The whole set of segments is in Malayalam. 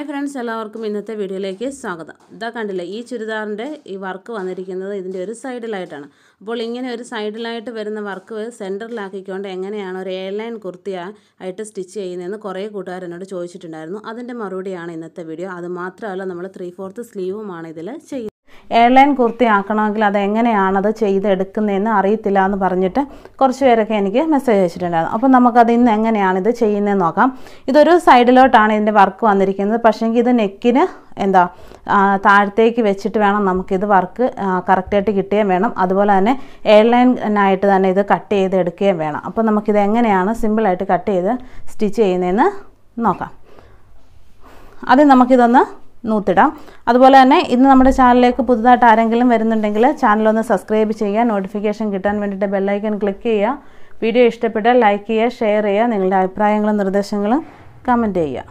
ഹായ് ഫ്രണ്ട്സ് എല്ലാവർക്കും ഇന്നത്തെ വീഡിയോയിലേക്ക് സ്വാഗതം. ഇതാ കണ്ടില്ലേ ഈ ചുരിദാറിന്റെ ഈ വർക്ക് വന്നിരിക്കുന്നത് ഇതിന്റെ ഒരു സൈഡിലായിട്ടാണ്. അപ്പോൾ ഇങ്ങനെ ഒരു സൈഡിലായിട്ട് വരുന്ന വർക്ക് സെന്ററിലാക്കിക്കൊണ്ട് എങ്ങനെയാണ് ഒരു എയർലൈൻ കുർത്തി ആയിട്ട് സ്റ്റിച്ച് ചെയ്യുന്നതെന്ന് കുറേ കൂട്ടുകാർ എന്നോട് ചോദിച്ചിട്ടുണ്ടായിരുന്നു. അതിന്റെ മറുപടിയാണ് ഇന്നത്തെ വീഡിയോ. അത് മാത്രമല്ല നമ്മൾ ത്രീ ഫോർത്ത് സ്ലീവുമാണ് ഇതിൽ ചെയ്യുന്നത്. എയർലൈൻ കുർത്തി ആക്കണമെങ്കിൽ അത് എങ്ങനെയാണത് ചെയ്തെടുക്കുന്നതെന്ന് അറിയത്തില്ല എന്ന് പറഞ്ഞിട്ട് കുറച്ച് പേരൊക്കെ എനിക്ക് മെസ്സേജ് അയച്ചിട്ടുണ്ടായിരുന്നു. അപ്പോൾ നമുക്കത് ഇന്ന് എങ്ങനെയാണ് ഇത് ചെയ്യുന്നതെന്ന് നോക്കാം. ഇതൊരു സൈഡിലോട്ടാണ് ഇതിന്റെ വർക്ക് വന്നിരിക്കുന്നത്. പക്ഷേങ്കിൽ ഇത് നെക്കിന് എന്താ താഴത്തേക്ക് വെച്ചിട്ട് വേണം നമുക്കിത് വർക്ക് കറക്റ്റായിട്ട് കിട്ടുകയും വേണം. അതുപോലെ തന്നെ എയർലൈനായിട്ട് തന്നെ ഇത് കട്ട് ചെയ്ത് എടുക്കുകയും വേണം. അപ്പോൾ നമുക്കിത് എങ്ങനെയാണ് സിമ്പിളായിട്ട് കട്ട് ചെയ്ത് സ്റ്റിച്ച് ചെയ്യുന്നതെന്ന് നോക്കാം. ആദ്യം നമുക്കിതൊന്ന് നൂത്തിടാം. അതുപോലെ തന്നെ ഇന്ന് നമ്മുടെ ചാനലിലേക്ക് പുതുതായിട്ട് ആരെങ്കിലും വരുന്നുണ്ടെങ്കിൽ ചാനലൊന്ന് സബ്സ്ക്രൈബ് ചെയ്യുക നോട്ടിഫിക്കേഷൻ കിട്ടാൻ വേണ്ടിയിട്ട് ബെല്ലൈക്കൺ ക്ലിക്ക് ചെയ്യുക. വീഡിയോ ഇഷ്ടപ്പെട്ടാൽ ലൈക്ക് ചെയ്യുക ഷെയർ ചെയ്യുക നിങ്ങളുടെ അഭിപ്രായങ്ങളും നിർദ്ദേശങ്ങളും കമന്റ് ചെയ്യുക.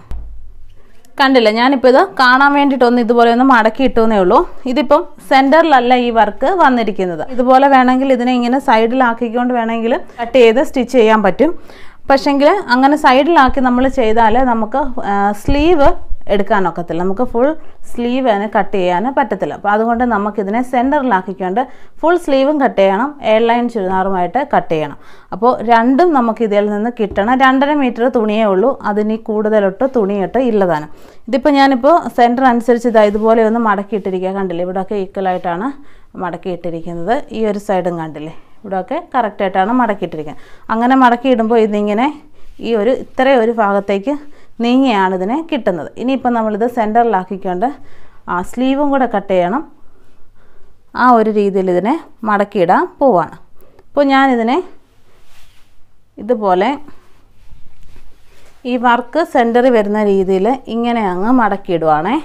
കണ്ടില്ല ഞാനിപ്പോൾ ഇത് കാണാൻ വേണ്ടിയിട്ടൊന്ന് ഇതുപോലെ ഒന്ന് മടക്കി ഇട്ടുവെന്നേ ഉള്ളൂ. ഇതിപ്പം സെന്ററിലല്ല ഈ വർക്ക് വന്നിരിക്കുന്നത്. ഇതുപോലെ വേണമെങ്കിൽ ഇതിനെ ഇങ്ങനെ സൈഡിലാക്കിക്കൊണ്ട് വേണമെങ്കിൽ കട്ട് ചെയ്ത് സ്റ്റിച്ച് ചെയ്യാൻ പറ്റും. പക്ഷെങ്കിൽ അങ്ങനെ സൈഡിലാക്കി നമ്മൾ ചെയ്താൽ നമുക്ക് സ്ലീവ് എടുക്കാനൊക്കത്തില്ല. നമുക്ക് ഫുൾ സ്ലീവ് കട്ട് ചെയ്യാൻ പറ്റത്തില്ല. അപ്പോൾ അതുകൊണ്ട് നമുക്കിതിനെ സെന്ററിലാക്കിക്കൊണ്ട് ഫുൾ സ്ലീവും കട്ട് ചെയ്യണം എയർ ലൈൻ ചുരിദാറുമായിട്ട് കട്ട് ചെയ്യണം. അപ്പോൾ രണ്ടും നമുക്ക് ഇതിൽ നിന്ന് കിട്ടണം. രണ്ടര മീറ്റർ തുണിയേ ഉള്ളൂ. അതിന് കൂടുതലൊട്ട് തുണിയിട്ട് ഇല്ലതാണ്. ഇതിപ്പോൾ ഞാനിപ്പോൾ സെന്റർ അനുസരിച്ച് ഇതാ ഇതുപോലെ ഒന്ന് മടക്കിയിട്ടിരിക്കുക. കണ്ടില്ലേ? ഇവിടെയൊക്കെ ഈക്വലായിട്ടാണ് മടക്കിയിട്ടിരിക്കുന്നത്. ഈ ഒരു സൈഡും കണ്ടില്ലേ? ഇവിടെയൊക്കെ കറക്റ്റായിട്ടാണ് മടക്കിയിട്ടിരിക്കുന്നത്. അങ്ങനെ മടക്കിയിടുമ്പോൾ ഇതിങ്ങനെ ഈ ഒരു ഇത്രയും ഒരു ഭാഗത്തേക്ക് നീങ്ങിയാണ് ഇതിനെ കിട്ടുന്നത്. ഇനിയിപ്പോൾ നമ്മളിത് സെന്ററിലാക്കിക്കൊണ്ട് ആ സ്ലീവും കൂടെ കട്ട് ചെയ്യണം. ആ ഒരു രീതിയിൽ ഇതിനെ മടക്കിയിടാൻ പോവാണ്. അപ്പോൾ ഞാനിതിനെ ഇതുപോലെ ഈ വർക്ക് സെന്ററിൽ വരുന്ന രീതിയിൽ ഇങ്ങനെ അങ്ങ് മടക്കിയിടുവാണേ.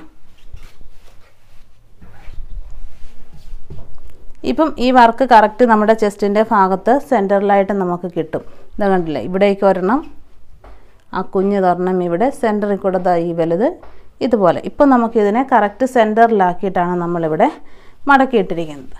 ഇപ്പം ഈ വർക്ക് കറക്റ്റ് നമ്മുടെ ചെസ്റ്റിന്റെ ഭാഗത്ത് സെന്ററിലായിട്ട് നമുക്ക് കിട്ടും. ഇത് കണ്ടില്ലേ? ഇവിടേക്ക് ഒരെണ്ണം. ആ കുഞ്ഞ് തരണം ഇവിടെ സെന്ററിൽ കൂടെ ഈ വലുത് ഇതുപോലെ. ഇപ്പം നമുക്കിതിനെ കറക്റ്റ് സെന്ററിലാക്കിയിട്ടാണ് നമ്മളിവിടെ മടക്കിയിട്ടിരിക്കുന്നത്.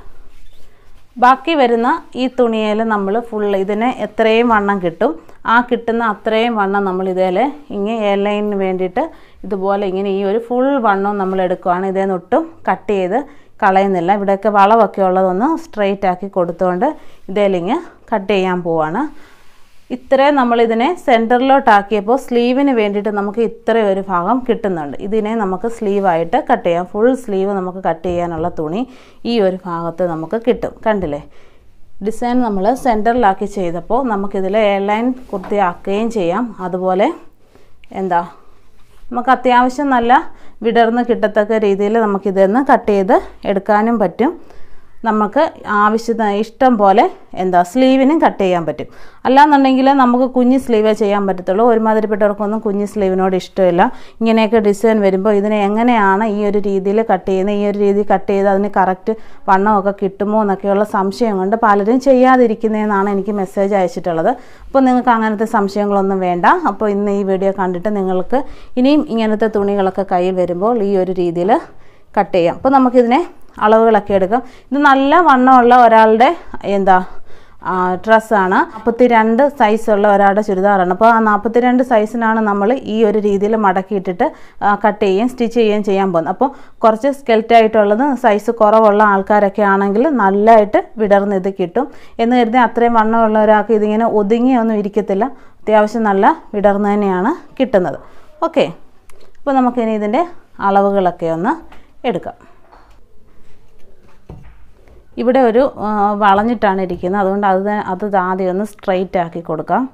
ബാക്കി വരുന്ന ഈ തുണിയിൽ നമ്മൾ ഫുൾ ഇതിനെ എത്രയും വണ്ണം കിട്ടും. ആ കിട്ടുന്ന അത്രയും വണ്ണം നമ്മൾ ഇതേൽ ഇങ്ങനെ എയർലൈനിന് വേണ്ടിയിട്ട് ഇതുപോലെ ഇങ്ങനെ ഈ ഒരു ഫുൾ വണ്ണം നമ്മൾ എടുക്കുകയാണ് ഇതേ ഒട്ടും കട്ട് ചെയ്ത് കളയുന്നില്ല. ഇവിടെയൊക്കെ വളവൊക്കെ ഉള്ളതൊന്ന് സ്ട്രെയിറ്റ് ആക്കി കൊടുത്തുകൊണ്ട് ഇതേലിങ്ങ് കട്ട് ചെയ്യാൻ പോവാണ്. ഇത്രയും നമ്മളിതിനെ സെന്ററിലോട്ടാക്കിയപ്പോൾ സ്ലീവിന് വേണ്ടിയിട്ട് നമുക്ക് ഇത്രയും ഒരു ഭാഗം കിട്ടുന്നുണ്ട്. ഇതിനെ നമുക്ക് സ്ലീവായിട്ട് കട്ട് ചെയ്യാം. ഫുൾ സ്ലീവ് നമുക്ക് കട്ട് ചെയ്യാനുള്ള തുണി ഈ ഒരു ഭാഗത്ത് നമുക്ക് കിട്ടും. കണ്ടില്ലേ? ഡിസൈൻ നമ്മൾ സെന്ററിലാക്കി ചെയ്തപ്പോൾ നമുക്കിതിൽ എയർലൈൻ കുർത്തിയാക്കുകയും ചെയ്യാം. അതുപോലെ എന്താ? നമുക്ക് അത്യാവശ്യം നല്ല വിടർന്ന് കിട്ടത്തക്ക രീതിയിൽ നമുക്കിതൊന്ന് കട്ട് ചെയ്ത് എടുക്കാനും പറ്റും. നമുക്ക് ആവശ്യത്തിന് ഇഷ്ടം പോലെ എന്താ സ്ലീവിനും കട്ട് ചെയ്യാൻ പറ്റും. അല്ലാന്നുണ്ടെങ്കിൽ നമുക്ക് കുഞ്ഞ് സ്ലീവേ ചെയ്യാൻ പറ്റത്തുള്ളൂ. ഒരുമാതിരിപ്പെട്ടവർക്കൊന്നും കുഞ്ഞ് സ്ലീവിനോട് ഇഷ്ടമില്ല. ഇങ്ങനെയൊക്കെ ഡിസൈൻ വരുമ്പോൾ ഇതിനെ എങ്ങനെയാണ് ഈ ഒരു രീതിയിൽ കട്ട് ചെയ്യുന്നത്? ഈ ഒരു രീതി കട്ട് ചെയ്ത് അതിന് കറക്റ്റ് വണ്ണമൊക്കെ കിട്ടുമോ എന്നൊക്കെയുള്ള സംശയം കൊണ്ട് പലരും ചെയ്യാതിരിക്കുന്നതെന്നാണ് എനിക്ക് മെസ്സേജ് അയച്ചിട്ടുള്ളത്. അപ്പോൾ നിങ്ങൾക്ക് അങ്ങനത്തെ സംശയങ്ങളൊന്നും വേണ്ട. അപ്പോൾ ഇന്ന് ഈ വീഡിയോ കണ്ടിട്ട് നിങ്ങൾക്ക് ഇനിയും ഇങ്ങനത്തെ തുണികളൊക്കെ കയ്യിൽ വരുമ്പോൾ ഈ ഒരു രീതിയിൽ കട്ട് ചെയ്യാം. അപ്പോൾ നമുക്കിതിനെ അളവുകളൊക്കെ എടുക്കും. ഇത് നല്ല വണ്ണമുള്ള ഒരാളുടെ എന്താ ഡ്രസ്സാണ്. നാൽപ്പത്തി രണ്ട് സൈസുള്ള ഒരാളുടെ ചുരിദാറാണ്. അപ്പോൾ ആ നാൽപ്പത്തി രണ്ട് സൈസിനാണ് നമ്മൾ ഈ ഒരു രീതിയിൽ മടക്കിയിട്ടിട്ട് കട്ട് ചെയ്യുകയും സ്റ്റിച്ച് ചെയ്യുകയും ചെയ്യാൻ പോകുന്നത്. അപ്പോൾ കുറച്ച് സ്കെൽറ്റായിട്ടുള്ളത് സൈസ് കുറവുള്ള ആൾക്കാരൊക്കെ ആണെങ്കിൽ നല്ലതായിട്ട് വിടർന്ന് ഇത് കിട്ടും. എന്ന് കരുതി അത്രയും വണ്ണമുള്ള ഒരാൾക്ക് ഇതിങ്ങനെ ഒതുങ്ങിയൊന്നും ഇരിക്കത്തില്ല. അത്യാവശ്യം നല്ല വിടർന്ന് തന്നെയാണ് കിട്ടുന്നത്. ഓക്കെ. അപ്പോൾ നമുക്കിനി ഇതിന്റെ അളവുകളൊക്കെ ഒന്ന് എടുക്കാം. ഇവിടെ ഒരു വളഞ്ഞിട്ടാണ് ഇരിക്കുന്നത്. അതുകൊണ്ട് അത് അത് ആദ്യം ഒന്ന് സ്ട്രെയിറ്റ് ആക്കി കൊടുക്കാം.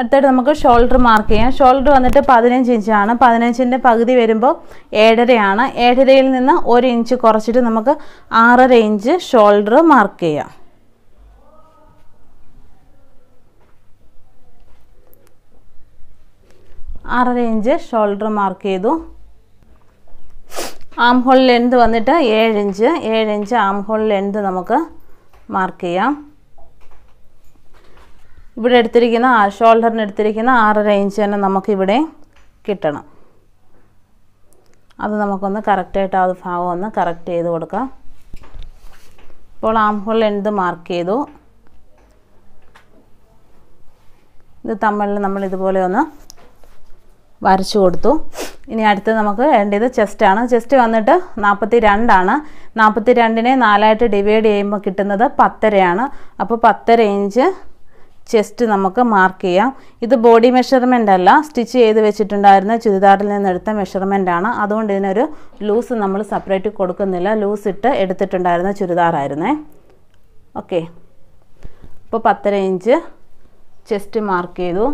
അടുത്തായിട്ട് നമുക്ക് ഷോൾഡർ മാർക്ക് ചെയ്യാം. ഷോൾഡർ വന്നിട്ട് പതിനഞ്ച് ഇഞ്ചാണ് പതിനഞ്ചിന്റെ പകുതി വരുമ്പോൾ ഏഴരയാണ്. ഏഴരയിൽ നിന്ന് ഒരു ഇഞ്ച് കുറച്ചിട്ട് നമുക്ക് ആറര ഇഞ്ച് ഷോൾഡർ മാർക്ക് ചെയ്യാം. ആറര ഇഞ്ച് ഷോൾഡർ മാർക്ക് ചെയ്തു. ആം ഹോൾ ലെന്ത് വന്നിട്ട് ഏഴ് ഇഞ്ച്. ഏഴ് ഇഞ്ച് ആം ഹോൾ ലെന്ത് നമുക്ക് മാർക്ക് ചെയ്യാം. ഇവിടെ എടുത്തിരിക്കുന്ന ഷോൾഡറിന് എടുത്തിരിക്കുന്ന ആറര ഇഞ്ച് തന്നെ നമുക്കിവിടെ കിട്ടണം. അത് നമുക്കൊന്ന് കറക്റ്റായിട്ട് ആ ഭാഗം ഒന്ന് കറക്റ്റ് ചെയ്ത് കൊടുക്കാം. ഇപ്പോൾ ആം ഹോൾ ലെന്ത് മാർക്ക് ചെയ്തു. ഇത് തമ്മിൽ നമ്മൾ ഇതുപോലെ ഒന്ന് വരച്ചു കൊടുത്തു. ഇനി അടുത്ത് നമുക്ക് വേണ്ടത് ചെസ്റ്റാണ് ചെസ്റ്റ് വന്നിട്ട് നാൽപ്പത്തി രണ്ടാണ് നാൽപ്പത്തി രണ്ടിനെ നാലായിട്ട് ഡിവൈഡ് ചെയ്യുമ്പോൾ കിട്ടുന്നത് പത്തരയാണ്. അപ്പോൾ പത്തര ഇഞ്ച് ചെസ്റ്റ് നമുക്ക് മാർക്ക് ചെയ്യാം. ഇത് ബോഡി മെഷർമെന്റ് അല്ല. സ്റ്റിച്ച് ചെയ്ത് വെച്ചിട്ടുണ്ടായിരുന്ന ചുരിദാറിൽ നിന്നെടുത്ത മെഷർമെന്റ് ആണ്. അതുകൊണ്ട് ഇതിനൊരു ലൂസ് നമ്മൾ സെപ്പറേറ്റ് കൊടുക്കുന്നില്ല. ലൂസ് ഇട്ട് എടുത്തിട്ടുണ്ടായിരുന്ന ചുരിദാറായിരുന്നേ. ഓക്കെ അപ്പോൾ പത്തര ഇഞ്ച് ചെസ്റ്റ് മാർക്ക് ചെയ്തു.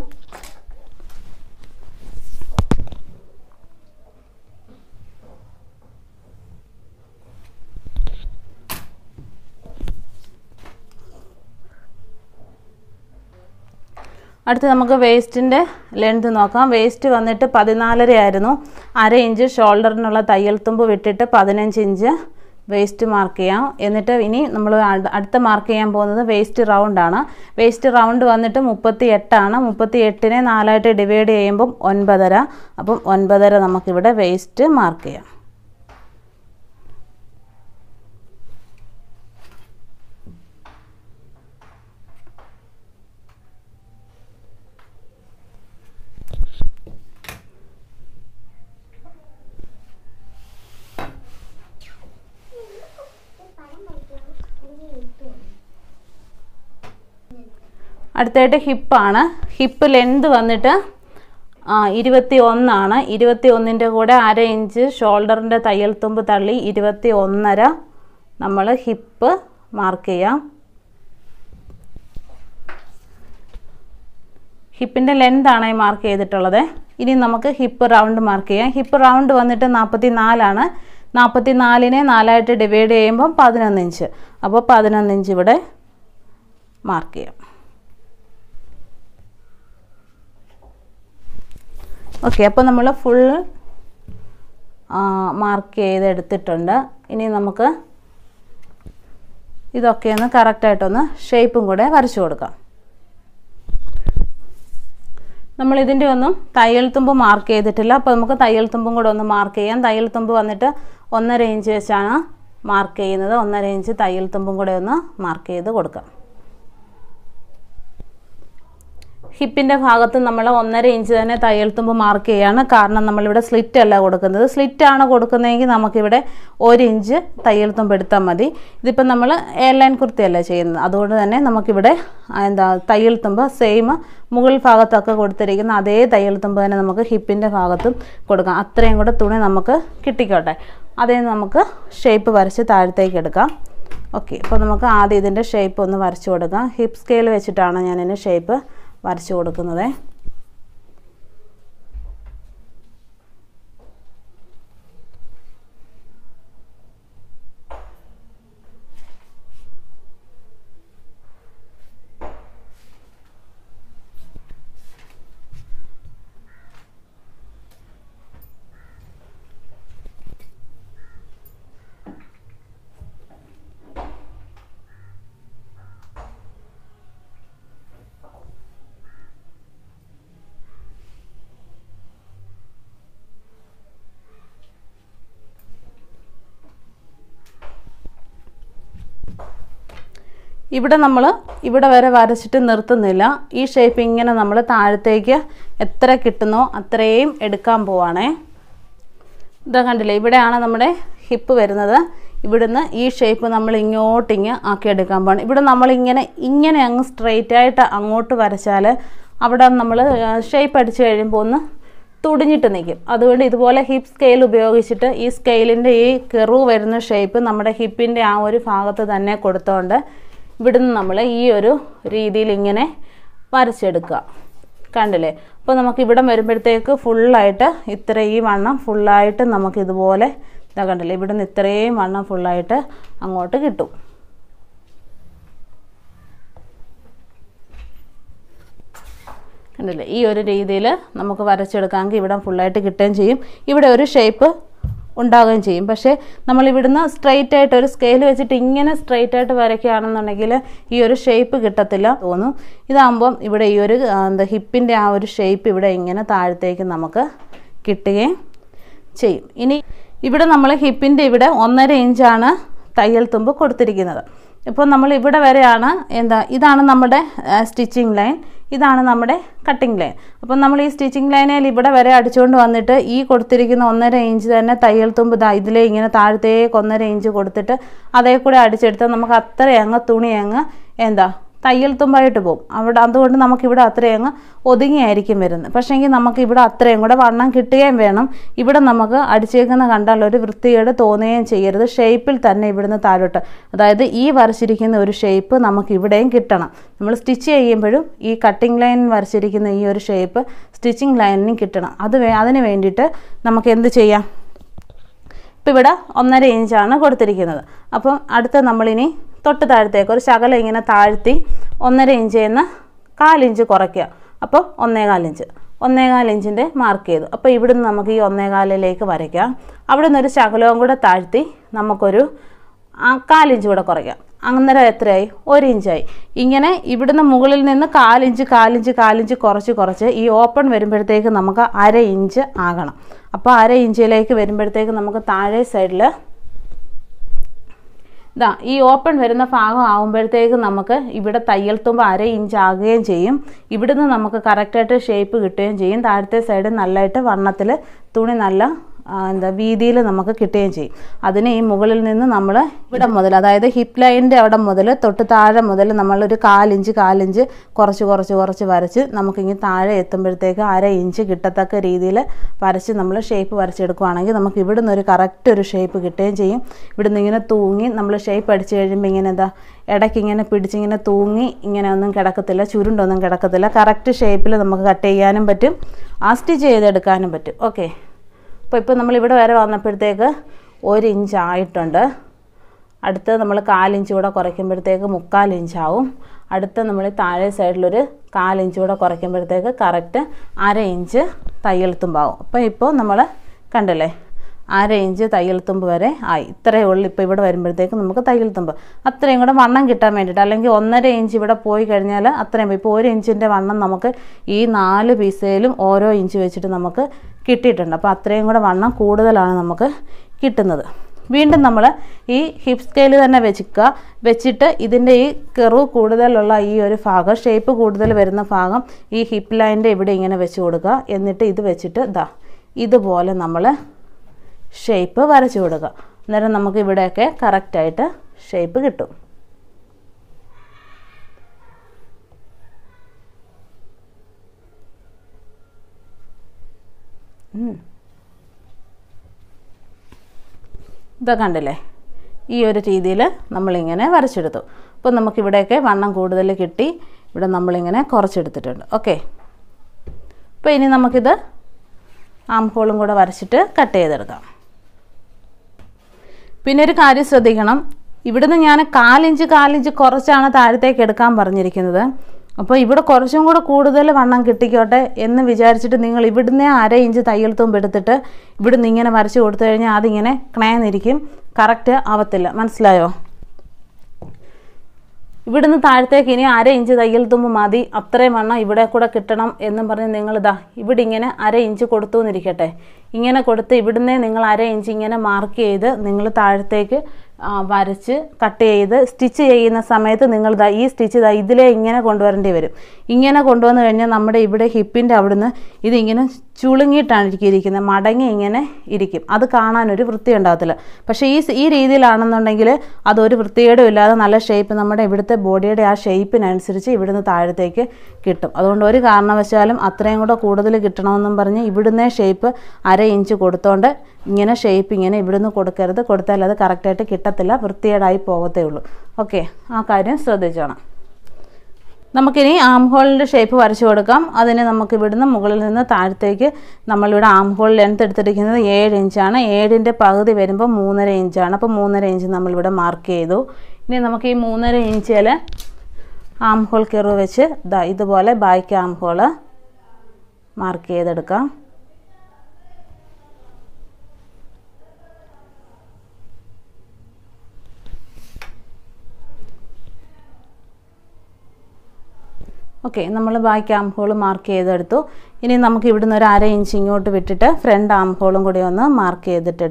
അടുത്ത് നമുക്ക് വേസ്റ്റിന്റെ ലെങ്ത് നോക്കാം. വേസ്റ്റ് വന്നിട്ട് പതിനാലര ആയിരുന്നു അര ഇഞ്ച് ഷോൾഡറിനുള്ള തയ്യൽ തുമ്പ് വിട്ടിട്ട് പതിനഞ്ച് ഇഞ്ച് വേസ്റ്റ് മാർക്ക് ചെയ്യാം. എന്നിട്ട് ഇനി നമ്മൾ അടുത്ത മാർക്ക് ചെയ്യാൻ പോകുന്നത് വേസ്റ്റ് റൗണ്ടാണ് വേസ്റ്റ് റൗണ്ട് വന്നിട്ട് മുപ്പത്തി എട്ടാണ് മുപ്പത്തി എട്ടിനെ നാലായിട്ട് ഡിവൈഡ് ചെയ്യുമ്പം ഒൻപതര. അപ്പം ഒൻപതര നമുക്കിവിടെ വേസ്റ്റ് മാർക്ക് ചെയ്യാം. അടുത്തായിട്ട് ഹിപ്പാണ് ഹിപ്പ് ലെങ്ത് വന്നിട്ട് ഇരുപത്തി ഒന്നാണ് ഇരുപത്തി ഒന്നിന്റെ കൂടെ അര ഇഞ്ച് ഷോൾഡറിന്റെ തയ്യൽ തുമ്പ് തള്ളി ഇരുപത്തി ഒന്നര നമ്മൾ ഹിപ്പ് മാർക്ക് ചെയ്യാം ഹിപ്പിന്റെ ലെങ്താണ് മാർക്ക് ചെയ്തിട്ടുള്ളത്. ഇനി നമുക്ക് ഹിപ്പ് റൗണ്ട് മാർക്ക് ചെയ്യാം. ഹിപ്പ് റൗണ്ട് വന്നിട്ട് നാൽപ്പത്തി നാലാണ് നാൽപ്പത്തി നാലിനെ നാലായിട്ട് ഡിവൈഡ് ചെയ്യുമ്പം പതിനൊന്ന് ഇഞ്ച് അപ്പോൾ പതിനൊന്ന് ഇഞ്ച് ഇവിടെ മാർക്ക് ചെയ്യാം. ഓക്കെ അപ്പോൾ നമ്മൾ ഫുൾ മാർക്ക് ചെയ്തെടുത്തിട്ടുണ്ട്. ഇനി നമുക്ക് ഇതൊക്കെ ഒന്ന് കറക്റ്റായിട്ടൊന്ന് ഷേപ്പും കൂടെ വരച്ചു കൊടുക്കാം. നമ്മൾ ഇതിന്റെ ഒന്നും തയ്യൽ തുമ്പ് മാർക്ക് ചെയ്തിട്ടില്ല. അപ്പോൾ നമുക്ക് തയ്യൽ തുമ്പും കൂടെ ഒന്ന് മാർക്ക് ചെയ്യാം. തയ്യൽ തുമ്പ് വന്നിട്ട് ഒന്നര ഇഞ്ച് വെച്ചാണ് മാർക്ക് ചെയ്യുന്നത്. ഒന്നര ഇഞ്ച് തയ്യൽ തുമ്പും കൂടെ ഒന്ന് മാർക്ക് ചെയ്ത് കൊടുക്കാം. ഹിപ്പിന്റെ ഭാഗത്ത് നമ്മൾ ഒന്നര ഇഞ്ച് തന്നെ തയ്യൽ തുമ്പ് മാർക്ക് ചെയ്യാണ്. കാരണം നമ്മളിവിടെ സ്ലിറ്റ് അല്ല കൊടുക്കുന്നത്. സ്ലിറ്റ് ആണ് കൊടുക്കുന്നതെങ്കിൽ നമുക്കിവിടെ ഒരു ഇഞ്ച് തയ്യൽ തുമ്പ് എടുത്താൽ മതി. ഇതിപ്പോൾ നമ്മൾ എയർലൈൻ കുർത്തിയല്ല ചെയ്യുന്നത്. അതുകൊണ്ട് തന്നെ നമുക്കിവിടെ എന്താ തയ്യൽ തുമ്പ് സെയിം മുകൾ ഭാഗത്തൊക്കെ കൊടുത്തിരിക്കുന്ന അതേ തയ്യൽ തുമ്പ് തന്നെ നമുക്ക് ഹിപ്പിന്റെ ഭാഗത്തും കൊടുക്കാം. അത്രയും കൂടെ തുണി നമുക്ക് കിട്ടിക്കോട്ടെ. അതേ നമുക്ക് ഷേപ്പ് വരച്ച് താഴത്തേക്ക് എടുക്കാം. ഓക്കെ അപ്പോൾ നമുക്ക് ആദ്യം ഇതിന്റെ ഷേപ്പ് ഒന്ന് വരച്ച് കൊടുക്കാം. ഹിപ്പ് സ്കെയിൽ വെച്ചിട്ടാണ് ഞാൻ ഇതിന്റെ ഷേപ്പ് വരച്ചു കൊടുക്കുന്നത്. ഇവിടെ നമ്മൾ ഇവിടെ വരെ വരച്ചിട്ട് നിർത്തുന്നില്ല. ഈ ഷേപ്പ് ഇങ്ങനെ നമ്മൾ താഴത്തേക്ക് എത്ര കിട്ടുന്നോ അത്രയും എടുക്കാൻ പോവാണേ. ഇതാ കണ്ടില്ലേ ഇവിടെയാണ് നമ്മുടെ ഹിപ്പ് വരുന്നത്. ഇവിടുന്ന് ഈ ഷേപ്പ് നമ്മൾ ഇങ്ങോട്ടിങ്ങ് ആക്കി എടുക്കാൻ പോകണം ഇവിടെ നമ്മളിങ്ങനെ ഇങ്ങനെ അങ്ങ് സ്ട്രെയിറ്റ് ആയിട്ട് അങ്ങോട്ട് വരച്ചാൽ അവിടെ നമ്മൾ ഷേപ്പ് അടിച്ചു കഴിയുമ്പോൾ ഒന്ന് തുടിഞ്ഞിട്ട് നിൽക്കും അതുകൊണ്ട് ഇതുപോലെ ഹിപ്പ് സ്കെയിൽ ഉപയോഗിച്ചിട്ട് ഈ സ്കെയിലിന്റെ ഈ കെറു വരുന്ന ഷേപ്പ് നമ്മുടെ ഹിപ്പിന്റെ ആ ഒരു ഭാഗത്ത് തന്നെ കൊടുത്തുകൊണ്ട് ഇവിടുന്ന് നമ്മൾ ഈ ഒരു രീതിയിൽ ഇങ്ങനെ വരച്ചെടുക്കുക. കണ്ടില്ലേ? അപ്പോൾ നമുക്ക് ഇവിടെ വരുമ്പോഴത്തേക്ക് ഫുള്ളായിട്ട് ഇത്ര ഈ വണ്ണം ഫുള്ളായിട്ട് നമുക്ക് ഇതുപോലെ ഇതാ കണ്ടില്ലേ? ഇവിടുന്ന് ഇത്രയും വണ്ണം ഫുള്ളായിട്ട് അങ്ങോട്ട് കിട്ടും. കണ്ടില്ലേ? ഈ ഒരു രീതിയിൽ നമുക്ക് വരച്ചെടുക്കാമെങ്കിൽ ഇവിടെ ഫുള്ളായിട്ട് കിട്ടുകയും ചെയ്യും. ഇവിടെ ഒരു ഷേപ്പ് ഉണ്ടാവുകയും ചെയ്യും. പക്ഷേ നമ്മൾ ഇവിടുന്ന് സ്ട്രെയിറ്റ് ആയിട്ട് ഒരു സ്കെയിൽ വെച്ചിട്ട് ഇങ്ങനെ സ്ട്രെയിറ്റ് ആയിട്ട് വരയ്ക്കുകയാണെന്നുണ്ടെങ്കിൽ ഈ ഒരു ഷേപ്പ് കിട്ടത്തില്ല തോന്നും ഇതാകുമ്പം ഇവിടെ ഈ ഒരു എന്താ ഹിപ്പിന്റെ ആ ഒരു ഷേപ്പ് ഇവിടെ ഇങ്ങനെ താഴത്തേക്ക് നമുക്ക് കിട്ടുകയും ചെയ്യും. ഇനി ഇവിടെ നമ്മൾ ഹിപ്പിന്റെ ഇവിടെ ഒന്നര ഇഞ്ചാണ് തയ്യൽ തുമ്പ് കൊടുത്തിരിക്കുന്നത്. ഇപ്പോൾ നമ്മൾ ഇവിടെ വരെയാണ് എന്താ ഇതാണ് നമ്മുടെ സ്റ്റിച്ചിങ് ലൈൻ ഇതാണ് നമ്മുടെ കട്ടിംഗ് ലൈൻ അപ്പം നമ്മൾ ഈ സ്റ്റിച്ചിങ് ലൈനിൽ ഇവിടെ വരെ അടിച്ചുകൊണ്ട് വന്നിട്ട് ഈ കൊടുത്തിരിക്കുന്ന ഒന്നര ഇഞ്ച് തന്നെ തയ്യൽ തുമ്പ് ഇതിലെ ഇങ്ങനെ താഴത്തേക്ക് ഒന്നര ഇഞ്ച് കൊടുത്തിട്ട് അതേ കൂടെ അടിച്ചെടുത്താൽ നമുക്ക് അത്ര അങ്ങ് തുണി അങ്ങ് എന്താ തയ്യൽ തുമ്പായിട്ട് പോകും അവിടെ അതുകൊണ്ട് നമുക്കിവിടെ അത്രയും അങ്ങ് ഒതുങ്ങിയായിരിക്കും വരുന്നത്. പക്ഷേങ്കിൽ നമുക്ക് ഇവിടെ അത്രയും കൂടെ വണ്ണം കിട്ടുകയും വേണം. ഇവിടെ നമുക്ക് അടിച്ചേക്കുന്ന കണ്ടാൽ ഒരു വൃത്തികേട് തോന്നുകയും ചെയ്യരുത്. ഷേപ്പിൽ തന്നെ ഇവിടുന്ന് താഴോട്ട്. അതായത് ഈ വരച്ചിരിക്കുന്ന ഒരു ഷേപ്പ് നമുക്ക് ഇവിടെയും കിട്ടണം. നമ്മൾ സ്റ്റിച്ച് ചെയ്യുമ്പോഴും ഈ കട്ടിംഗ് ലൈൻ വരച്ചിരിക്കുന്ന ഈ ഒരു ഷേപ്പ് സ്റ്റിച്ചിങ് ലൈനിനും കിട്ടണം. അത് അതിന് വേണ്ടിയിട്ട് നമുക്ക് എന്ത് ചെയ്യാം? ഇപ്പം ഇവിടെ ഒന്നര ഇഞ്ചാണ് കൊടുത്തിരിക്കുന്നത്. അപ്പം അടുത്ത നമ്മളിനി തൊട്ട് താഴത്തേക്ക് ഒരു ശകലം ഇങ്ങനെ താഴ്ത്തി ഒന്നര ഇഞ്ചിൽ നിന്ന് കാലിഞ്ച് കുറയ്ക്കുക. അപ്പോൾ ഒന്നേകാലിഞ്ച്. ഒന്നേകാൽ ഇഞ്ചിന്റെ മാർക്ക് ചെയ്തു. അപ്പോൾ ഇവിടുന്ന് നമുക്ക് ഈ ഒന്നേകാലിലേക്ക് വരയ്ക്കാം. അവിടെ നിന്ന് ഒരു ശകലവും കൂടെ താഴ്ത്തി നമുക്കൊരു കാലിഞ്ച് കൂടെ കുറയ്ക്കാം. അന്നേരം എത്രയായി? ഒരു ഇഞ്ചായി ഇങ്ങനെ ഇവിടുന്ന് മുകളിൽ നിന്ന് കാലിഞ്ച് കാലിഞ്ച് കാലിഞ്ച് കുറച്ച് കുറച്ച് ഈ ഓപ്പൺ വരുമ്പോഴത്തേക്ക് നമുക്ക് അര ഇഞ്ച് ആകണം. അപ്പോൾ അര ഇഞ്ചിലേക്ക് വരുമ്പോഴത്തേക്ക് നമുക്ക് താഴെ സൈഡിൽ ഇതാ ഈ ഓപ്പൺ വരുന്ന ഭാഗം ആകുമ്പോഴത്തേക്ക് നമുക്ക് ഇവിടെ തയ്യൽ തുമ്പ് അര ഇഞ്ച് ആകുകയും ചെയ്യും. ഇവിടുന്ന് നമുക്ക് കറക്റ്റായിട്ട് ഷേപ്പ് കിട്ടുകയും ചെയ്യും. താഴത്തെ സൈഡ് നല്ലതായിട്ട് വണ്ണത്തിൽ തുണി നല്ല എന്താ വീതിയിൽ നമുക്ക് കിട്ടുകയും ചെയ്യും. അതിന് ഈ മുകളിൽ നിന്ന് നമ്മൾ ഇവിടെ മുതൽ അതായത് ഹിപ്പ് ലൈനിന്റെ അവിടെ മുതൽ തൊട്ട് താഴെ മുതൽ നമ്മളൊരു കാലിഞ്ച് കാലിഞ്ച് കുറച്ച് കുറച്ച് കുറച്ച് വരച്ച് നമുക്കിങ്ങനെ താഴെ എത്തുമ്പോഴത്തേക്ക് അര ഇഞ്ച് കിട്ടത്തക്ക രീതിയിൽ വരച്ച് നമ്മൾ ഷേപ്പ് വരച്ചെടുക്കുകയാണെങ്കിൽ നമുക്ക് ഇവിടുന്ന് ഒരു കറക്റ്റ് ഒരു ഷേപ്പ് കിട്ടുകയും ചെയ്യും. ഇവിടുന്ന് ഇങ്ങനെ തൂങ്ങി നമ്മൾ ഷേപ്പ് അടിച്ച് കഴിയുമ്പോൾ ഇങ്ങനെ എന്താ ഇടയ്ക്ക് ഇങ്ങനെ പിടിച്ചിങ്ങനെ തൂങ്ങി ഇങ്ങനെ ഒന്നും കിടക്കത്തില്ല ചുരുണ്ടൊന്നും കിടക്കത്തില്ല. കറക്റ്റ് ഷേപ്പിൽ നമുക്ക് കട്ട് ചെയ്യാനും പറ്റും. ആ സ്റ്റിച്ച് ചെയ്തെടുക്കാനും പറ്റും. ഓക്കെ അപ്പോൾ ഇപ്പോൾ നമ്മളിവിടെ വരെ വന്നപ്പോഴത്തേക്ക് ഒരു ഇഞ്ച് ആയിട്ടുണ്ട്. അടുത്ത് നമ്മൾ കാലിഞ്ച് കൂടെ കുറയ്ക്കുമ്പോഴത്തേക്ക് മുക്കാൽ ഇഞ്ചാവും അടുത്ത് നമ്മൾ താഴെ സൈഡിലൊരു കാലിഞ്ച് കൂടെ കുറയ്ക്കുമ്പോഴത്തേക്ക് കറക്റ്റ് അര ഇഞ്ച് തയ്യൽ തുമ്പാവും അപ്പോൾ ഇപ്പോൾ നമ്മൾ കണ്ടില്ലേ? അര ഇഞ്ച് തയ്യൽ തുമ്പ് വരെ ആയി. ഇത്രയേ ഉള്ളൂ ഇപ്പോൾ ഇവിടെ വരുമ്പോഴത്തേക്ക് നമുക്ക് തയ്യൽ തുമ്പ്. അത്രയും കൂടെ വണ്ണം കിട്ടാൻ വേണ്ടിയിട്ട് അല്ലെങ്കിൽ ഒന്നര ഇഞ്ച് ഇവിടെ പോയി കഴിഞ്ഞാൽ അത്രയും. ഇപ്പോൾ ഒരു ഇഞ്ചിന്റെ വണ്ണം നമുക്ക് ഈ നാല് പീസയിലും ഓരോ ഇഞ്ച് വെച്ചിട്ട് നമുക്ക് കിട്ടിയിട്ടുണ്ട്. അപ്പോൾ അത്രയും കൂടെ വണ്ണം കൂടുതലാണ് നമുക്ക് കിട്ടുന്നത്. വീണ്ടും നമ്മൾ ഈ ഹിപ് സ്കെയിൽ തന്നെ വെച്ചിക്കുക വെച്ചിട്ട് ഇതിന്റെ ഈ കെറു കൂടുതലുള്ള ഈ ഒരു ഭാഗം ഷേപ്പ് കൂടുതൽ വരുന്ന ഭാഗം ഈ ഹിപ്പ് ലൈന്റെ ഇവിടെ ഇങ്ങനെ വെച്ച് കൊടുക്കുക എന്നിട്ട് ഇത് വെച്ചിട്ട് ഇതാ ഇതുപോലെ നമ്മൾ ഷേപ്പ് വരച്ചു കൊടുക്കുക. അന്നേരം നമുക്ക് ഇവിടെയൊക്കെ കറക്റ്റായിട്ട് ഷേപ്പ് കിട്ടും. ഇതൊക്കെ കണ്ടില്ലേ? ഈ ഒരു രീതിയിൽ നമ്മളിങ്ങനെ വരച്ചെടുത്തു. അപ്പോൾ നമുക്കിവിടെയൊക്കെ വണ്ണം കൂടുതൽ കിട്ടി. ഇവിടെ നമ്മളിങ്ങനെ കുറച്ചെടുത്തിട്ടുണ്ട്. ഓക്കെ. അപ്പോൾ ഇനി നമുക്കിത് ആം ഹോളും കൂടെ വരച്ചിട്ട് കട്ട് ചെയ്തെടുക്കാം. പിന്നെ ഒരു കാര്യം ശ്രദ്ധിക്കണം. ഇവിടുന്ന് ഞാൻ കാലിഞ്ച് കാലിഞ്ച് കുറച്ചാണ് താഴത്തേക്ക് എടുക്കാൻ പറഞ്ഞിരിക്കുന്നത്. അപ്പോൾ ഇവിടെ കുറച്ചും കൂടെ കൂടുതൽ വണ്ണം കിട്ടിക്കോട്ടെ എന്ന് വിചാരിച്ചിട്ട് നിങ്ങൾ ഇവിടുന്ന് അര ഇഞ്ച് തയ്യൽ തുമ്പ് എടുത്തിട്ട് ഇവിടുന്ന് ഇങ്ങനെ വരച്ച് കൊടുത്തു കഴിഞ്ഞാൽ അതിങ്ങനെ ക്ണേന്നിരിക്കും കറക്റ്റ് ആവത്തില്ല. മനസ്സിലായോ? ഇവിടുന്ന് താഴത്തേക്ക് ഇനി അര ഇഞ്ച് തയ്യൽ തുമ്പ് മതി. അത്രയും വണ്ണം ഇവിടെ കൂടെ കിട്ടണം എന്നും പറഞ്ഞ് നിങ്ങളിതാ ഇവിടെ ഇങ്ങനെ അര ഇഞ്ച് കൊടുത്തു എന്നിരിക്കട്ടെ. ഇങ്ങനെ കൊടുത്ത് ഇവിടുന്ന് നിങ്ങൾ അര ഇഞ്ച് ഇങ്ങനെ മാർക്ക് ചെയ്ത് നിങ്ങൾ താഴത്തേക്ക് വരച്ച് കട്ട് ചെയ്ത് സ്റ്റിച്ച് ചെയ്യുന്ന സമയത്ത് നിങ്ങൾ ദാ ഈ സ്റ്റിച്ച് ദാ ഇതിലേ ഇങ്ങനെ കൊണ്ടുവരേണ്ടി വരും. ഇങ്ങനെ കൊണ്ടുവന്നു കഴിഞ്ഞാൽ നമ്മുടെ ഇവിടെ ഹിപ്പിന്റെ അവിടുന്ന് ഇതിങ്ങനെ ചുളുങ്ങിയിട്ടാണ് ഇരിക്കും ഇരിക്കുന്നത് മടങ്ങി ഇങ്ങനെ ഇരിക്കും. അത് കാണാനൊരു വൃത്തി ഉണ്ടാകത്തില്ല. പക്ഷേ ഈ ഈ രീതിയിലാണെന്നുണ്ടെങ്കിൽ അതൊരു വൃത്തികേടും ഇല്ലാതെ നല്ല ഷേപ്പ് നമ്മുടെ ഇവിടുത്തെ ബോഡിയുടെ ആ ഷേപ്പിനനുസരിച്ച് ഇവിടുന്ന് താഴത്തേക്ക് കിട്ടും. അതുകൊണ്ട് ഒരു കാരണവശാലും അത്രയും കൂടെ കൂടുതൽ കിട്ടണമെന്നും പറഞ്ഞ് ഇവിടുന്നേ ഷേപ്പ് അര ഇഞ്ച് കൊടുത്തോണ്ട് ഇങ്ങനെ ഷേപ്പ് ഇങ്ങനെ ഇവിടുന്ന് കൊടുക്കരുത്. കൊടുത്താൽ അത് കറക്റ്റായിട്ട് കിട്ടത്തില്ല. വൃത്തികേടായി പോകത്തേ ഉള്ളൂ. ഓക്കെ ആ കാര്യം ശ്രദ്ധിച്ചോണം നമുക്കിനി ആം ഹോളിന്റെ ഷേപ്പ് വരച്ചു കൊടുക്കാം. അതിന് നമുക്ക് ഇവിടുന്ന് മുകളിൽ നിന്ന് താഴത്തേക്ക് നമ്മളിവിടെ ആം ഹോൾ ലെങ്ത് എടുത്തിരിക്കുന്നത് ഏഴ് ഇഞ്ചാണ് ഏഴിന്റെ പകുതി വരുമ്പോൾ മൂന്നര ഇഞ്ചാണ് അപ്പോൾ മൂന്നര ഇഞ്ച് നമ്മളിവിടെ മാർക്ക് ചെയ്തു. ഇനി നമുക്ക് ഈ മൂന്നര ഇഞ്ചിൽ ആം ഹോൾ കെറു വെച്ച് ഇതുപോലെ ബാക്ക് ആം ഹോൾ മാർക്ക് ചെയ്തെടുക്കാം. ഓക്കെ നമ്മൾ ബാക്ക് ആം ഹോൾ മാർക്ക് ചെയ്തെടുത്തു. ഇനി നമുക്ക് ഇവിടുന്ന് ഒരു അര ഇഞ്ച് ഇങ്ങോട്ട് വിട്ടിട്ട് ഫ്രണ്ട് ആം ഹോളും കൂടി ഒന്ന് മാർക്ക് ചെയ്തിട്ട്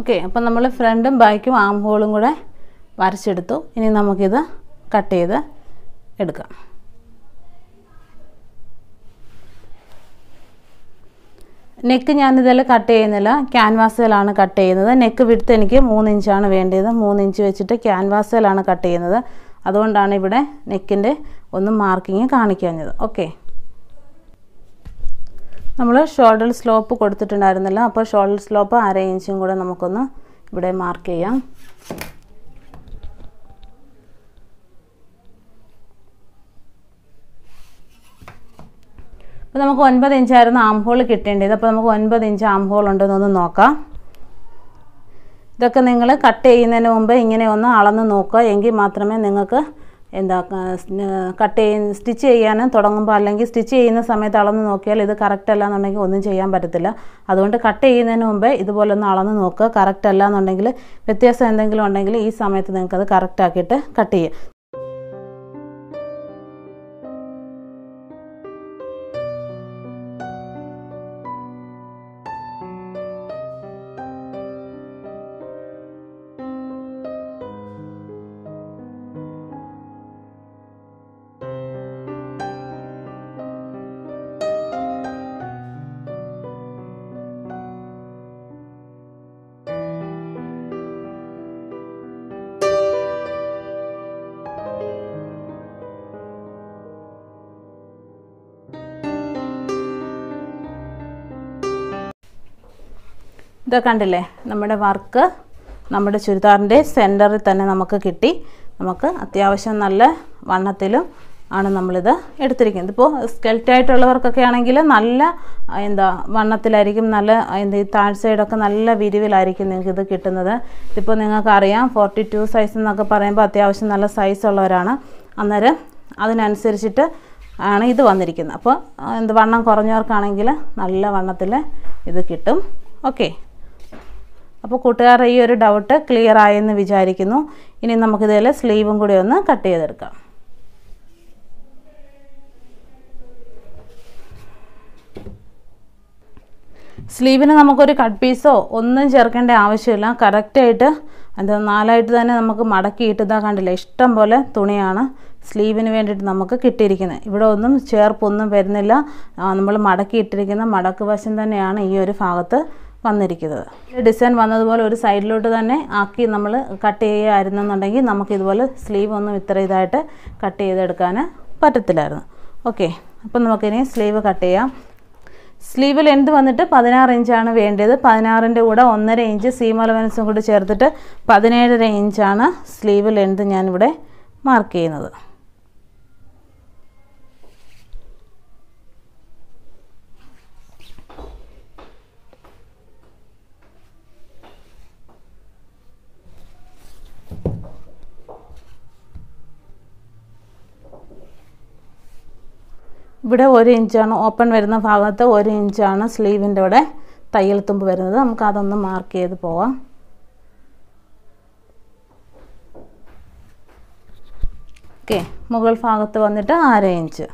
ഓക്കെ അപ്പം നമ്മൾ ഫ്രണ്ടും ബാക്കും ആം ഹോളും കൂടെ വരച്ചെടുത്തു. ഇനി നമുക്കിത് കട്ട് ചെയ്ത് എടുക്കാം. നെക്ക് ഞാനിതിൽ കട്ട് ചെയ്യുന്നില്ല. ക്യാൻവാസിലാണ് കട്ട് ചെയ്യുന്നത്. നെക്ക് വിടുത്ത് എനിക്ക് മൂന്ന് ഇഞ്ചാണ് വേണ്ടത് മൂന്ന് ഇഞ്ച് വെച്ചിട്ട് ക്യാൻവാസിലാണ് കട്ട് ചെയ്യുന്നത്. അതുകൊണ്ടാണ് ഇവിടെ നെക്കിന്റെ ഒന്ന് മാർക്കിങ് കാണിക്കാഞ്ഞത്. ഓക്കെ നമ്മൾ ഷോൾഡർ സ്ലോപ്പ് കൊടുത്തിട്ടുണ്ടായിരുന്നില്ല അപ്പോൾ ഷോൾഡർ സ്ലോപ്പ് അര ഇഞ്ചും കൂടെ നമുക്കൊന്ന് ഇവിടെ മാർക്ക് ചെയ്യാം. അപ്പോൾ നമുക്ക് ഒൻപത് ഇഞ്ചായിരുന്നു ആം ഹോൾ കിട്ടേണ്ടത്. അപ്പോൾ നമുക്ക് ഒൻപത് ഇഞ്ച് ആം ഹോൾ ഉണ്ടെന്നൊന്ന് നോക്കാം. ഇതൊക്കെ നിങ്ങൾ കട്ട് ചെയ്യുന്നതിന് മുമ്പ് ഇങ്ങനെ ഒന്ന് അളന്ന് നോക്കുക. എങ്കിൽ മാത്രമേ നിങ്ങൾക്ക് എന്താ കട്ട് ചെയ്യ സ്റ്റിച്ച് ചെയ്യാൻ തുടങ്ങുമ്പോൾ അല്ലെങ്കിൽ സ്റ്റിച്ച് ചെയ്യുന്ന സമയത്ത് അളന്ന് നോക്കിയാൽ ഇത് കറക്റ്റ് അല്ല എന്നുണ്ടെങ്കിൽ ഒന്നും ചെയ്യാൻ പറ്റത്തില്ല. അതുകൊണ്ട് കട്ട് ചെയ്യുന്നതിന് മുമ്പേ ഇതുപോലെ ഒന്ന് അളന്ന് നോക്കുക. കറക്റ്റ് അല്ല എന്നുണ്ടെങ്കിൽ വ്യത്യാസം എന്തെങ്കിലും ഉണ്ടെങ്കിൽ ഈ സമയത്ത് നിങ്ങൾക്കത് കറക്റ്റ് ആക്കിയിട്ട് കട്ട് ചെയ്യാം. ഇത് കണ്ടില്ലേ? നമ്മുടെ വർക്ക് നമ്മുടെ ചുരിദാറിന്റെ സെന്ററിൽ തന്നെ നമുക്ക് കിട്ടി. നമുക്ക് അത്യാവശ്യം നല്ല വണ്ണത്തിലും ആണ് നമ്മളിത് എടുത്തിരിക്കുന്നത്. ഇപ്പോൾ സ്കെൽറ്റായിട്ടുള്ളവർക്കൊക്കെ ആണെങ്കിൽ നല്ല എന്താ വണ്ണത്തിലായിരിക്കും നല്ല എന്താ ഈ താഴ് സൈഡൊക്കെ നല്ല വിരിവിലായിരിക്കും നിങ്ങൾക്ക് ഇത് കിട്ടുന്നത്. ഇതിപ്പോൾ നിങ്ങൾക്കറിയാം ഫോർട്ടി ടു സൈസ് എന്നൊക്കെ പറയുമ്പോൾ അത്യാവശ്യം നല്ല സൈസ് ഉള്ളവരാണ്. അന്നേരം അതിനനുസരിച്ചിട്ട് ആണ് ഇത് വന്നിരിക്കുന്നത്. അപ്പോൾ എന്ത് വണ്ണം കുറഞ്ഞവർക്കാണെങ്കിൽ നല്ല വണ്ണത്തിൽ ഇത് കിട്ടും. ഓക്കെ അപ്പോൾ കൂട്ടുകാരുടെ ഈ ഒരു ഡൗട്ട് ക്ലിയർ ആയെന്ന് വിചാരിക്കുന്നു. ഇനി നമുക്കിതിൽ സ്ലീവും കൂടി ഒന്ന് കട്ട് ചെയ്തെടുക്കാം. സ്ലീവിന് നമുക്കൊരു കട്ട് പീസോ ഒന്നും ചേർക്കേണ്ട ആവശ്യമില്ല. കറക്റ്റായിട്ട് എന്താ നാലായിട്ട് തന്നെ നമുക്ക് മടക്കിയിട്ട് ഇതാ കണ്ടില്ല ഇഷ്ടം പോലെ തുണിയാണ് സ്ലീവിന് വേണ്ടിയിട്ട് നമുക്ക് കിട്ടിയിരിക്കുന്നത്. ഇവിടെ ഒന്നും ചേർപ്പൊന്നും വരുന്നില്ല. നമ്മൾ മടക്കിയിട്ടിരിക്കുന്ന മടക്ക് വശം തന്നെയാണ് ഈ ഒരു ഭാഗത്ത് വന്നിരിക്കുന്നത്. ഡിസൈൻ വന്നതുപോലെ ഒരു സൈഡിലോട്ട് തന്നെ ആക്കി നമ്മൾ കട്ട് ചെയ്യുകയായിരുന്നെന്നുണ്ടെങ്കിൽ നമുക്ക് ഇതുപോലെ സ്ലീവ് ഒന്നും ഇത്ര ഇതായിട്ട് കട്ട് ചെയ്തെടുക്കാൻ പറ്റത്തില്ലായിരുന്നു. ഓക്കെ അപ്പം നമുക്കിനി സ്ലീവ് കട്ട് ചെയ്യാം. സ്ലീവ് ലെന്ത് വന്നിട്ട് പതിനാറ് ഇഞ്ചാണ് വേണ്ടത് പതിനാറിന്റെ കൂടെ ഒന്നര ഇഞ്ച് സീം അലവൻസും കൂടി ചേർത്തിട്ട് പതിനേഴര ഇഞ്ചാണ് സ്ലീവ് ലെന്ത് ഞാനിവിടെ മാർക്ക് ചെയ്യുന്നത്. ഇവിടെ ഒരു ഇഞ്ചാണ് ഓപ്പൺ വരുന്ന ഭാഗത്ത് ഒരു ഇഞ്ചാണ് സ്ലീവിന്റെ ഇവിടെ തയ്യൽ തുമ്പ് വരുന്നത്. നമുക്ക് അതൊന്ന് മാർക്ക് ചെയ്ത് പോവാം. ഓക്കെ മുകൾ ഭാഗത്ത് വന്നിട്ട് അര ഇഞ്ച്.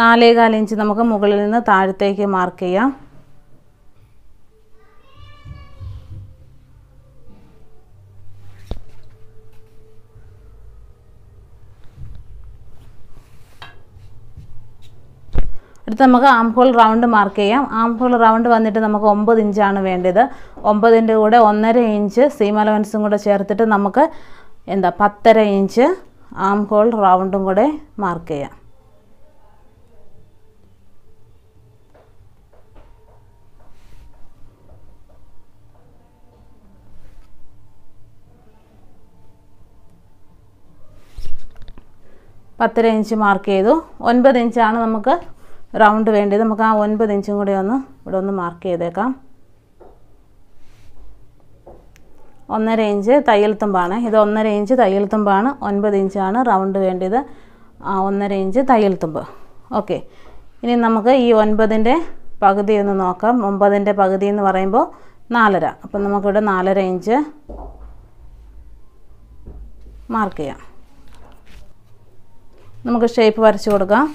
നാലേകാൽ ഇഞ്ച് നമുക്ക് മുകളിൽ നിന്ന് താഴത്തേക്ക് മാർക്ക് ചെയ്യാം. അടുത്ത് നമുക്ക് ആം ഹോൾ റൗണ്ട് മാർക്ക് ചെയ്യാം. ആം ഹോൾ റൗണ്ട് വന്നിട്ട് നമുക്ക് ഒമ്പത് ഇഞ്ചാണ് വേണ്ടത്. ഒമ്പതിന്റെ കൂടെ ഒന്നര ഇഞ്ച് സീം അലവൻസും കൂടെ ചേർത്തിട്ട് നമുക്ക് എന്താ പത്തര ഇഞ്ച് ആം ഹോൾ റൗണ്ടും കൂടെ മാർക്ക് ചെയ്യാം. പത്തര ഇഞ്ച് മാർക്ക് ചെയ്തു. ഒൻപത് ഇഞ്ചാണ് നമുക്ക് റൗണ്ട് വേണ്ടത്. നമുക്ക് ആ ഒൻപത് ഇഞ്ചും കൂടി ഒന്ന് ഇവിടെ ഒന്ന് മാർക്ക് ചെയ്തേക്കാം. ഒന്നര ഇഞ്ച് തയ്യൽ തുമ്പാണ്. ഇത് ഒന്നര ഇഞ്ച് തയ്യൽ തുമ്പാണ്. ഒൻപത് ഇഞ്ചാണ് റൗണ്ട് വേണ്ടത്. ആ ഒന്നര ഇഞ്ച് തയ്യൽ തുമ്പ്. ഓക്കെ ഇനി നമുക്ക് ഈ ഒൻപതിന്റെ പകുതി ഒന്ന് നോക്കാം. ഒമ്പതിന്റെ പകുതി എന്ന് പറയുമ്പോൾ നാലര. അപ്പം നമുക്കിവിടെ നാലര ഇഞ്ച് മാർക്ക് ചെയ്യാം. നമുക്ക് ഷേപ്പ് വരച്ചു കൊടുക്കാം.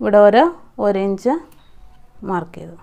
ഇവിടെ ഒരു ഒരു ഇഞ്ച് മാർക്ക് ചെയ്തു.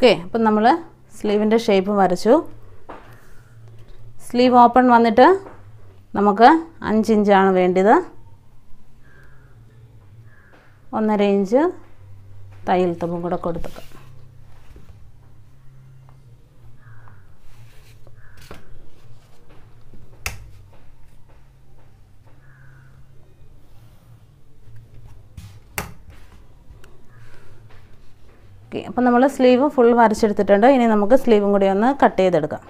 ഓക്കെ അപ്പം നമ്മൾ സ്ലീവിന്റെ ഷേപ്പ് വരച്ചു. സ്ലീവ് ഓപ്പൺ വന്നിട്ട് നമുക്ക് അഞ്ച് ഇഞ്ചാണ് വേണ്ടത്. ഒന്നര ഇഞ്ച് തയ്യൽ തുമ്പും കൂടെ കൊടുത്തിട്ട്. ഓക്കെ അപ്പം നമ്മൾ സ്ലീവ് ഫുൾ വരച്ചെടുത്തിട്ടുണ്ട്. ഇനി നമുക്ക് സ്ലീവും കൂടി ഒന്ന് കട്ട് ചെയ്തെടുക്കാം.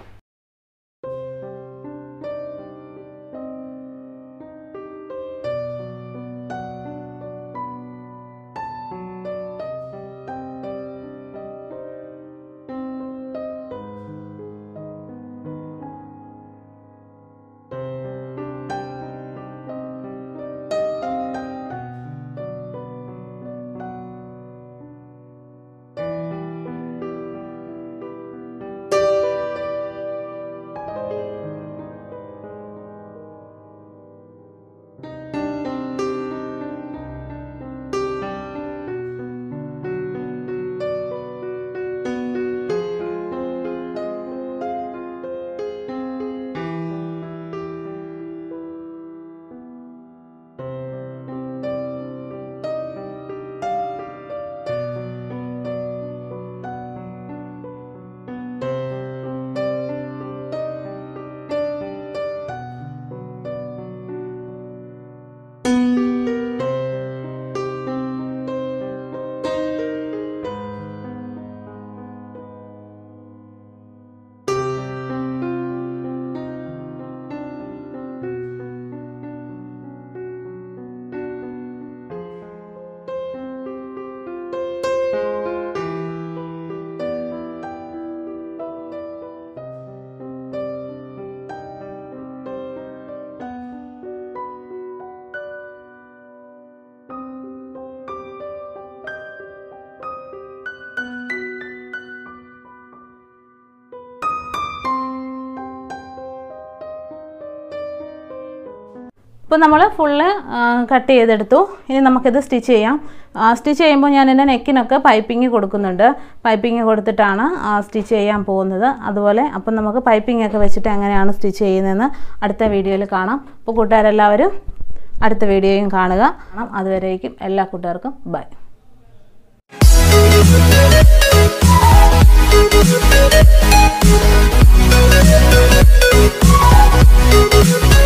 ഇപ്പോൾ നമ്മൾ ഫുള്ള് കട്ട് ചെയ്തെടുത്തു. ഇനി നമുക്കിത് സ്റ്റിച്ച് ചെയ്യാം. സ്റ്റിച്ച് ചെയ്യുമ്പോൾ ഞാൻ എന്റെ നെക്കിനൊക്കെ പൈപ്പിങ് കൊടുക്കുന്നുണ്ട്. പൈപ്പിങ് കൊടുത്തിട്ടാണ് സ്റ്റിച്ച് ചെയ്യാൻ പോകുന്നത്. അതുപോലെ അപ്പം നമുക്ക് പൈപ്പിംഗ് ഒക്കെ വെച്ചിട്ട് എങ്ങനെയാണ് സ്റ്റിച്ച് ചെയ്യുന്നതെന്ന് അടുത്ത വീഡിയോയിൽ കാണാം. അപ്പോൾ കൂട്ടുകാരെല്ലാവരും അടുത്ത വീഡിയോയും കാണുക. അതുവരേക്കും എല്ലാ കൂട്ടുകാർക്കും by We'll be right back.